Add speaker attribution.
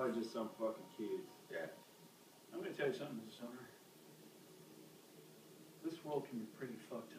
Speaker 1: Probably just some fucking kids.
Speaker 2: Yeah.
Speaker 3: I'm gonna tell you something, this summer. This world can be pretty fucked.